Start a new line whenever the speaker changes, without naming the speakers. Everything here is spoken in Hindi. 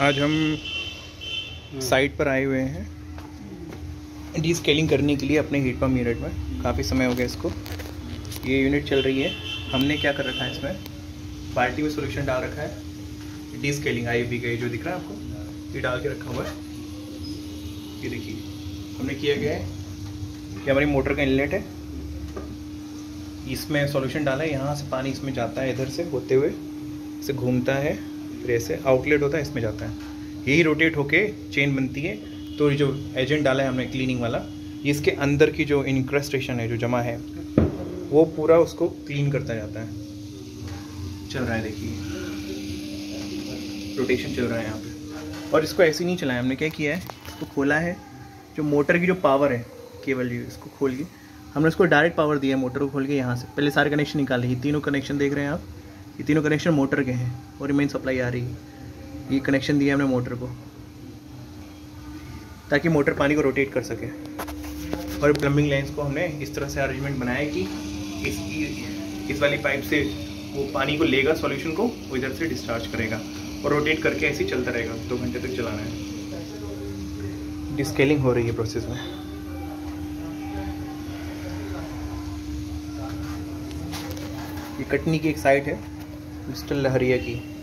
आज हम साइट पर आए हुए हैं। डी स्केलिंग करने के लिए अपने हीट पम्प यूनिट में काफ़ी समय हो गया इसको। ये यूनिट चल रही है। हमने क्या कर रखा है इसमें? बाल्टी में सोल्यूशन डाल रखा है। डी स्केलिंग आई बी ये जो दिख रहा है आपको, ये डाल के रखा हुआ है। ये देखिए, हमने किया गया है? कि हमारी मोटर का इनलेट है। इसमें सॉल्यूशन डाला है। यहाँ से पानी इसमें जाता है इधर से, होते हुए। इसे घूमता है। फिर ऐसे आउटलेट होता है, इसमें जाता है। यही रोटेट होके चेन बनती है। तो ये जो एजेंट डाला है हमने क्लीनिंग वाला, ये इसके अंदर की जो इनक्रस्टेशन है, जो जमा है, वो पूरा उसको क्लीन करता जाता है। चल रहा है, देखिए। रोटेशन चल रहा है यहाँ पे। और इसको ऐसे नहीं चलाया, हमने क्या किया है? इसको खोला है। जो मोटर की जो पावर है केवल ये, इसको खोल के। हमने उसको डायरेक्ट पावर दिया है मोटर को खोल के यहाँ से। पहले सारे कनेक्शन निकाले ये तीनों कनेक्शन देख रहे हैं आप। ये तीनों कनेक्शन मोटर के हैं और मेन सप्लाई आ रही है। ये कनेक्शन दिया हमने मोटर को। ताकि मोटर पानी को रोटेट कर सके। और प्लम्बिंग लाइन्स को हमने इस तरह से अरेंजमेंट बनाया कि इसकी, इस वाली पाइप से वो पानी को लेगा सॉल्यूशन को, वो इधर से डिस्चार्ज करेगा। और रोटेट करके ऐसे चलता रहेगा। दो घंटे तक चलाना है। डिस्केलिंग हो रही है प्रोसेस में। ये कटनी की एक साइट है। मिस्टर लहरिया की।